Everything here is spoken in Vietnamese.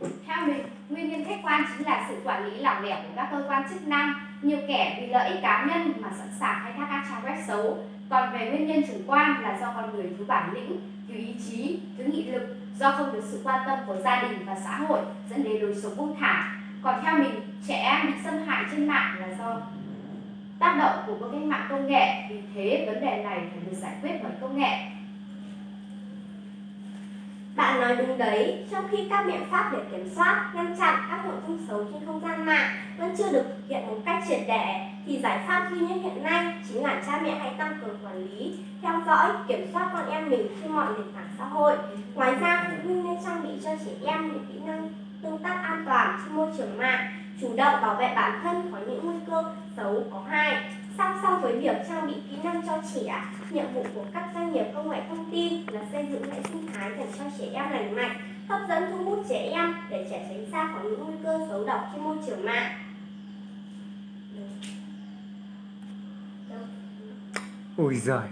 Theo mình, nguyên nhân khách quan chính là sự quản lý lỏng lẻo của các cơ quan chức năng. Nhiều kẻ vì lợi ích cá nhân mà sẵn sàng khai thác các trang web xấu. Còn về nguyên nhân chủ quan là do con người thiếu bản lĩnh, thiếu ý chí, thiếu nghị lực, do không được sự quan tâm của gia đình và xã hội dẫn đến lối sống buông thả. Còn theo mình, trẻ em bị xâm hại trên mạng là do tác động của cuộc cách mạng công nghệ. Vì thế, vấn đề này phải được giải quyết bởi công nghệ. Nói đúng đấy, trong khi các biện pháp để kiểm soát, ngăn chặn các nội dung xấu trên không gian mạng vẫn chưa được thực hiện một cách triệt để, thì giải pháp duy nhất hiện nay chính là cha mẹ hãy tăng cường quản lý, theo dõi, kiểm soát con em mình trên mọi nền tảng xã hội. Ngoài ra, phụ huynh nên trang bị cho trẻ em những kỹ năng tương tác an toàn trên môi trường mạng, chủ động bảo vệ bản thân khỏi những nguy cơ xấu có hại. Song song với việc trang bị kỹ năng cho trẻ, nhiệm vụ của các doanh nghiệp công nghệ thông tin là xây dựng hệ sinh thái dành cho trẻ em lành mạnh, hấp dẫn thu hút trẻ em để trẻ tránh xa khỏi những nguy cơ xấu độc trên môi trường mạng. Ôi giời.